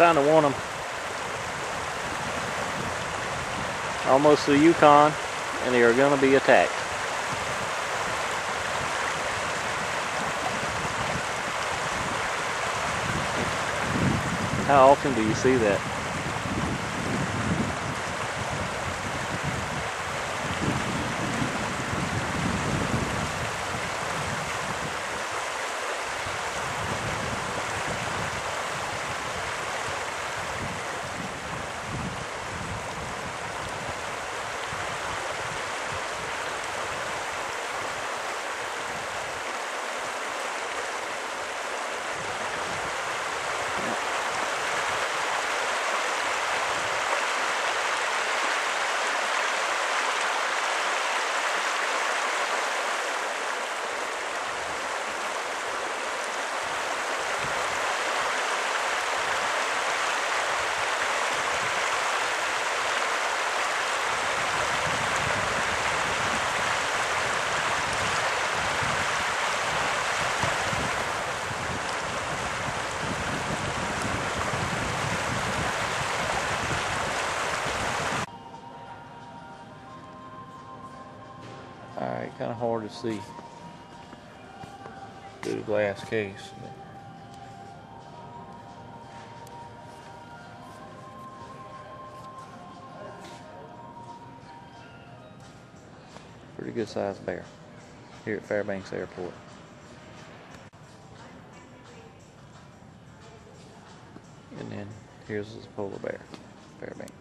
trying to warn them. Almost the Yukon, and they are going to be attacked. How often do you see that? Alright, kind of hard to see through the glass case. Pretty good sized bear here at Fairbanks Airport. And then here's this polar bear, Fairbanks.